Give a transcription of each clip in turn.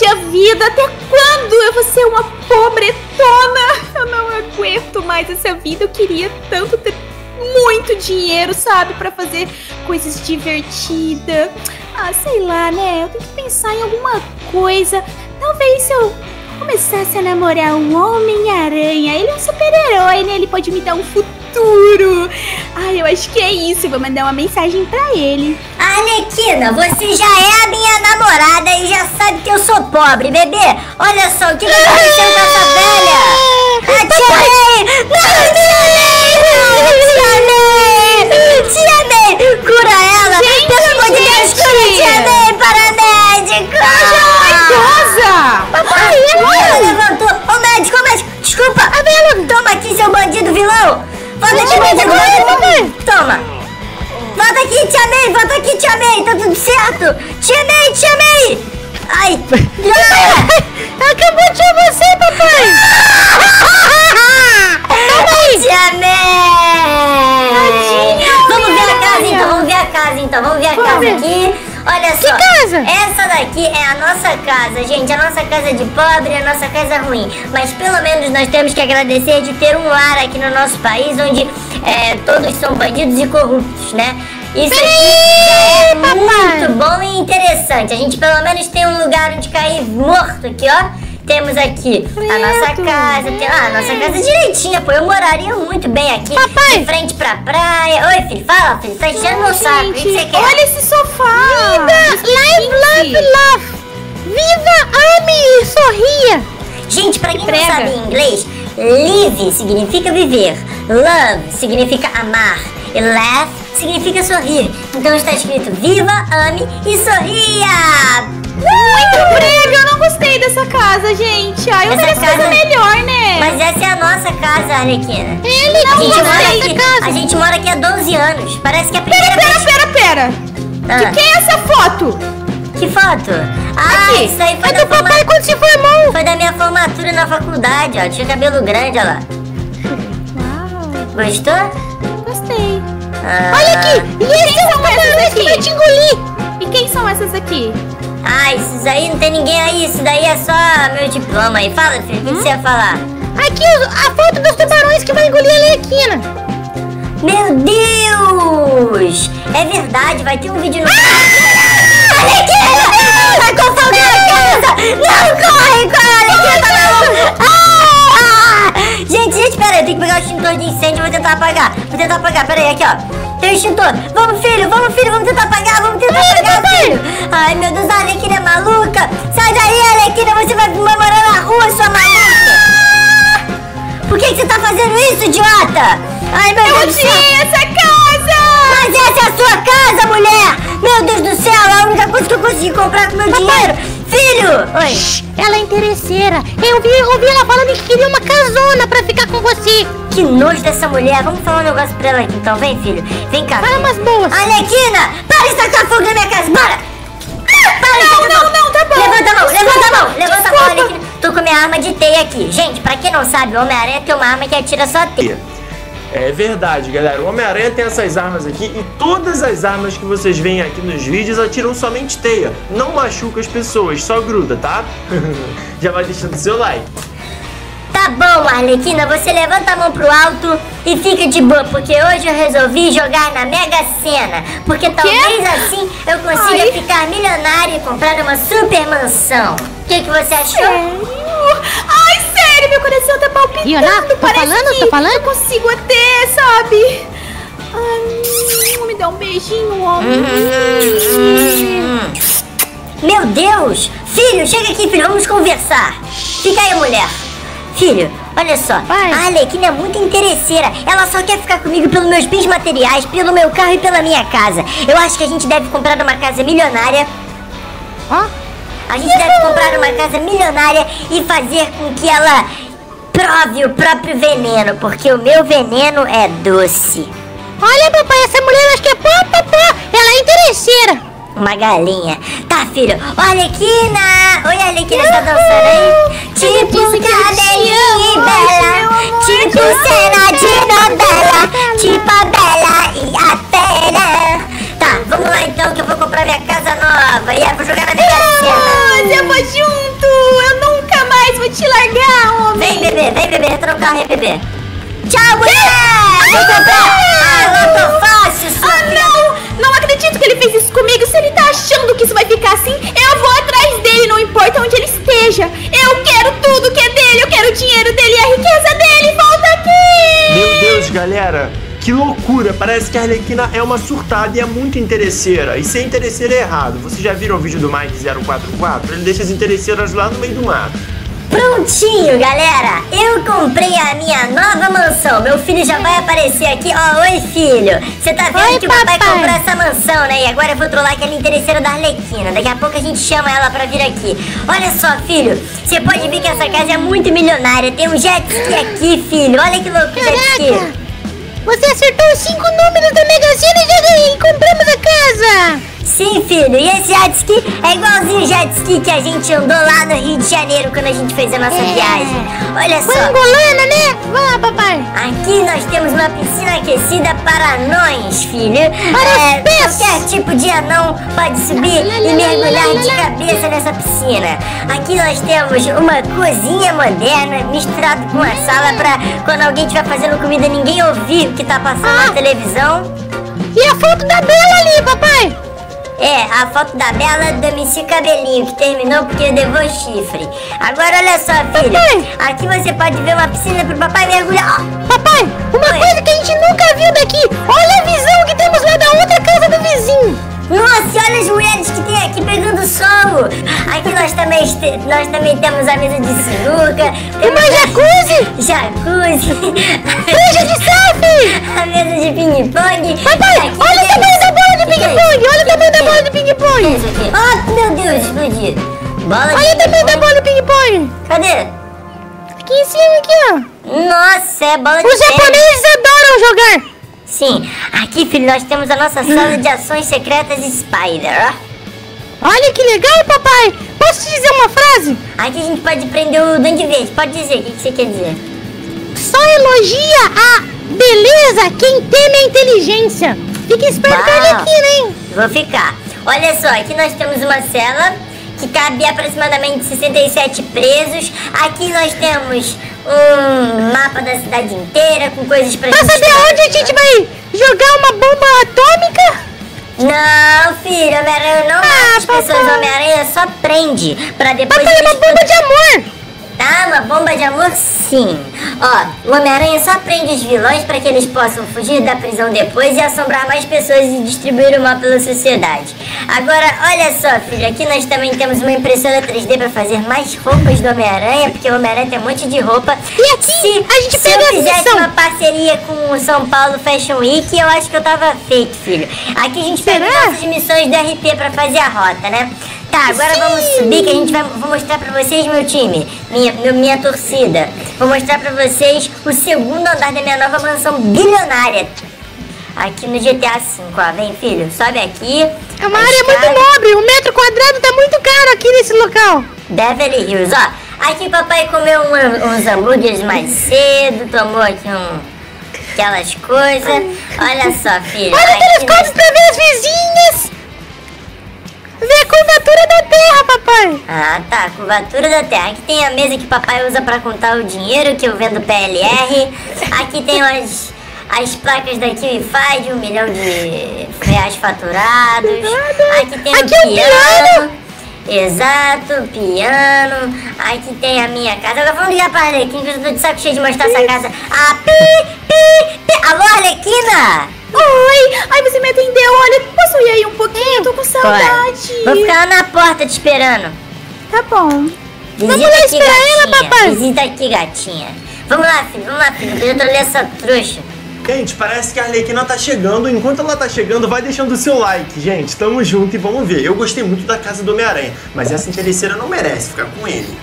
Poxa vida, até quando eu vou ser uma pobretona? Eu não aguento mais essa vida. Eu queria tanto ter muito dinheiro, sabe? Pra fazer coisas divertidas. Ah, sei lá, né? Eu tenho que pensar em alguma coisa. Talvez eu começasse a namorar um Homem-Aranha. Ele é um super-herói, né? Ele pode me dar um futuro. Ah, eu acho que é isso. Vou mandar uma mensagem pra ele. Alequina, você já é a minha namorada e já sabe que eu sou pobre, bebê. Olha só o que, que aconteceu com essa velha. Ah, tia May! Não, tia Ai! Ah! Acabou de você, papai! Tia May! Vamos ver a casa então, vamos ver a casa então, vamos ver a casa aqui. Olha só. casa? Essa daqui é a nossa casa, gente. A nossa casa de pobre, a nossa casa ruim. Mas pelo menos nós temos que agradecer de ter um lar aqui no nosso país onde é, todos são bandidos e corruptos, né? Isso aqui é muito bom e interessante. A gente pelo menos tem um lugar onde cair morto aqui, ó. Temos aqui a nossa casa. Tem, ah, a nossa casa direitinha, pô. Eu moraria muito bem aqui. Papai. De frente pra praia. Oi, filho. Fala, filho. Tá enchendo meu saco. O que você quer? olha esse sofá! Live, love, love! Viva, ame e sorria! Gente, pra quem não sabe inglês, live significa viver, love significa amar e laugh significa sorrir. Então está escrito viva, ame e sorria! Muito prego, eu não gostei dessa casa, gente. Ah, eu Essa mereço casa- coisa melhor, né? Mas essa é a nossa casa, Arlequina. Ele não gostei mora dessa aqui, casa! a gente mora aqui há 12 anos. Parece que é a primeira Pera, vez. pera, pera. Ah, De quem é essa foto? Que foto? Ah, Aqui. isso aí foi É da, do papai forma... quando se formou! foi da minha formatura na faculdade, ó. Tinha cabelo grande, ó lá. Uau, Gostou? gostei. Ah. Olha aqui! E esse é o papai que vai te engolir! E quem são essas aqui? Ah, esses aí não tem ninguém aí, isso daí é só meu diploma aí. Fala, filho, o que que você ia falar? Aqui a foto dos tubarões que vai engolir a Lequina! Meu Deus! É verdade, vai ter um vídeo no Alequina! Vai com na casa! Não, corre, corre, Alequina, tá maluco! Ah! Eu tenho que pegar o extintor de incêndio e vou tentar apagar. Vou tentar apagar, pera aí, aqui, ó. Tem o extintor. Vamos, filho, vamos, filho, vamos tentar apagar, vamos tentar apagar, filho. Ai, meu Deus, a Alequina é maluca. Sai daí, Alequina, você vai morar na rua, sua maluca. Por que, que você tá fazendo isso, idiota? Ai, meu Deus do céu. essa casa! Mas essa é a sua casa, mulher! Meu Deus do céu, é a única coisa que eu consegui comprar com meu dinheiro! Filho! Oi! Ela é interesseira! Eu vi, ouvi ela falando que queria uma casona pra ficar com você! Que nojo dessa mulher! Vamos falar um negócio pra ela aqui então, vem, filho! Vem cá! Fala umas boas! Alequina! Para de tacar fogo na minha casa! Bora! Ah, Para, Não, não, mão. não, tá bom. Levanta a mão, levanta a mão, levanta a mão, desculpa. Alequina! Tô com minha arma de teia aqui. Gente, pra quem não sabe, o Homem-Aranha tem uma arma que atira só teia. É verdade, galera. O Homem-Aranha tem essas armas aqui e todas as armas que vocês veem aqui nos vídeos atiram somente teia. Não machuca as pessoas, só gruda, tá? Já vai deixando seu like. Tá bom, Arlequina, você levanta a mão pro alto e fica de boa, porque hoje eu resolvi jogar na Mega Sena. Porque talvez assim eu consiga Ai. ficar milionária e comprar uma super mansão. O que, que você achou? Ai, sério, meu coração tá palpitando. E olha, tô Parece falando, tô falando. Eu consigo até, sabe? Ai, me dá um beijinho, homem. Hum. Meu Deus! Filho, chega aqui, filho, vamos conversar. Fica aí, mulher. Filho, olha só. Vai. A Arlequina é muito interesseira. Ela só quer ficar comigo pelos meus bens materiais, pelo meu carro e pela minha casa. Eu acho que a gente deve comprar uma casa milionária Ó, A gente deve comprar uma casa milionária e fazer com que ela prove o próprio veneno, porque o meu veneno é doce. olha papai, essa mulher eu acho que é pó, pó, pó! Ela é interesseira! Uma galinha. Tá, filho. Ô, Arlequina! Oi, Arlequina, você tá dançando aí? Tipo cabelinho bela, tipo cena de novela, tipo a Bela e a Fera. Tá, vamos lá então que eu vou comprar minha casa nova e eu vou jogar na minha cena. Você foi junto! carro, hein, bebê? Tchau, mulher! Vou comprar! Ah, não tô fácil, sua Ah, filha não! Não acredito que ele fez isso comigo. Se ele tá achando que isso vai ficar assim, eu vou atrás dele, não importa onde ele esteja. Eu quero tudo que é dele, eu quero o dinheiro dele e a riqueza dele. Volta aqui! Meu Deus, galera! Que loucura! Parece que a Arlequina é uma surtada e é muito interesseira. E ser interesseira é errado. Vocês já viram o vídeo do Mike044? Ele deixa as interesseiras lá no meio do mato. Prontinho, galera! Eu comprei a minha nova mansão. Meu filho já vai aparecer aqui. Ó, oi, filho. Você tá vendo Oi, que o papai papai. comprou essa mansão, né? E agora eu vou trollar aquele interesseiro da Arlequina. Daqui a pouco a gente chama ela pra vir aqui. Olha só, filho. Você pode ver que essa casa é muito milionária. Tem um jet ski aqui, filho. Olha que louco jet ski. Você acertou os cinco números da Mega Sena e já ganhei. Compramos a casa! Sim, filho. E esse jet ski é igualzinho o jet ski que a gente andou lá no Rio de Janeiro quando a gente fez a nossa É. viagem. Olha só. Pangolana, né? Vai lá, papai. Aqui nós temos uma piscina aquecida para anões, filho. Para É, qualquer tipo de anão pode subir Lá, e mergulhar lá, lá, de cabeça nessa piscina. Aqui nós temos uma cozinha moderna misturada com uma sala para quando alguém estiver fazendo comida ninguém ouvir o que tá passando Ah. na televisão. E a foto da Bela ali, papai. É, a foto da Bela do MC Cabelinho, que terminou porque levou chifre. Agora olha só, filho. Papai. Aqui você pode ver uma piscina pro papai mergulhar. Papai, uma Oi. coisa que a gente nunca viu daqui. Olha a visão que temos lá da outra casa do vizinho. Nossa, olha as mulheres que tem aqui pegando sol. Aqui nós também, nós também temos a mesa de sinuca. Uma jacuzzi. Jacuzzi. Prancha de selfie. a mesa de ping-pong. Papai, aqui olha o tamanho da bola de ping-pong. Olha o tamanho da bola de ping-pong. Oh, meu Deus, explodiu. Bola Olha o tamanho da bola de ping-pong. Cadê? Aqui em cima, aqui, ó. Nossa, é bola de Os japoneses adoram jogar. Sim, aqui, filho, nós temos a nossa sala de ações secretas Spider. Olha que legal, papai. Posso te dizer uma frase? Aqui a gente pode prender o Duende Verde. Pode dizer, o que, que você quer dizer? Só elogia a beleza quem teme a inteligência. Fique esperto com ele aqui, hein? Vou ficar. Olha só, aqui nós temos uma cela que cabe aproximadamente 67 presos. Aqui nós temos um mapa da cidade inteira com coisas pra Pra gente... saber onde a gente vai jogar uma bomba atômica? Não, filho, Homem-Aranha não Ah, mata as pessoas. papai. Homem-Aranha só prende pra depois... Papai, é uma bomba de amor. Tá, uma bomba de amor sim. Ó, o Homem-Aranha só prende os vilões para que eles possam fugir da prisão depois e assombrar mais pessoas e distribuir o mal pela sociedade. Agora, olha só, filho, aqui nós também temos uma impressora 3D para fazer mais roupas do Homem-Aranha, porque o Homem-Aranha tem um monte de roupa. E aqui se, a gente pega a uma parceria com o São Paulo Fashion Week, eu acho que eu tava feito, filho. Aqui a gente pega Será? nossas missões do RP para fazer a rota, né? Tá, agora Sim. vamos subir que a gente vai vou mostrar pra vocês meu time, minha, meu- minha torcida. Vou mostrar pra vocês o segundo andar da minha nova mansão bilionária. Aqui no GTA V, ó. Vem, filho, sobe aqui. É uma área muito escada. nobre. O metro quadrado tá muito caro aqui nesse local. Beverly Hills, ó. Aqui papai comeu um- uns hambúrgueres mais cedo, tomou aqui um, aquelas coisas. Olha só, filho. Olha o telescópio pra ver as vizinhas. Ver a curvatura da Terra, papai. Ah, tá. Curvatura da Terra. Aqui tem a mesa que papai usa pra contar o dinheiro que eu vendo PLR. Aqui tem as, as placas da QIFI de um milhão de reais faturados. Aqui tem Aqui o é o piano. Exato, piano. Aqui tem a minha casa. Agora vamos ligar pra Arlequina, que eu tô de saco cheio de mostrar essa casa. Ah, pi, pi, pi. Ai, você me atendeu. Olha, posso ir aí um pouquinho? Eu tô com saudade. Vou ficar lá na porta te esperando. Tá bom. Visita lá esperar ela, gatinha. papai. Visita aqui, gatinha. Vamos lá, filho. Vamos lá, filho. Eu ler essa trouxa. Gente, parece que a Arlequina tá chegando. Enquanto ela tá chegando, vai deixando o seu like, gente. Tamo junto e vamos ver. Eu gostei muito da casa do Homem-Aranha, mas essa interesseira não merece ficar com ele.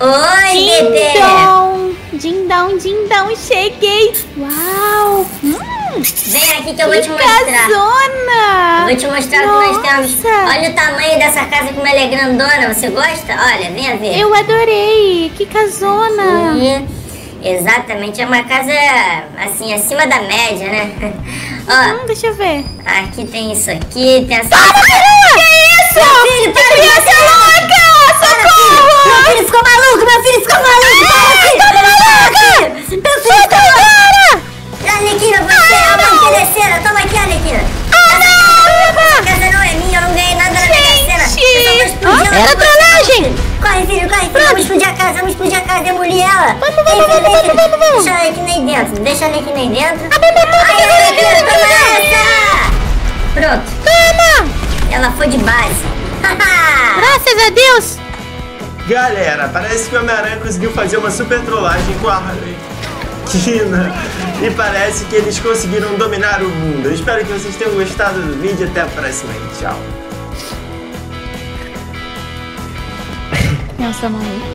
Oi, bebê. Dindão, dindão, dindão, cheguei. Uau. Hum, Vem aqui que eu vou te que mostrar. casona. Vou te mostrar o que nós temos. Nossa. Olha o tamanho dessa casa como ela é grandona. Você gosta? Olha, venha ver. Eu adorei. Que casona. E, exatamente, é uma casa assim, acima da média, né? Ó, Hum, deixa eu ver. aqui tem isso aqui, tem essa. Que isso? Meu filho, para de criança bater. louca! Para, filho. Meu filho ficou maluco, meu filho ficou maluco. Para, filho. Corre, filho, corre, filho. Vamos explodir a casa, vamos explodir a casa, demolir ela. Vamos, vamos, vamos, vamos, vamos, vamos. Deixa ela aqui nem dentro, deixa ela aqui nem dentro. A bomba Ai, ai, ai, toma essa! Pronto, Toma! ela foi de base. Graças a Deus! Galera, parece que o Homem-Aranha conseguiu fazer uma super trollagem com a Arlequina. E parece que eles conseguiram dominar o mundo. Eu espero que vocês tenham gostado do vídeo. Até a próxima tchau. Nossa, mãe.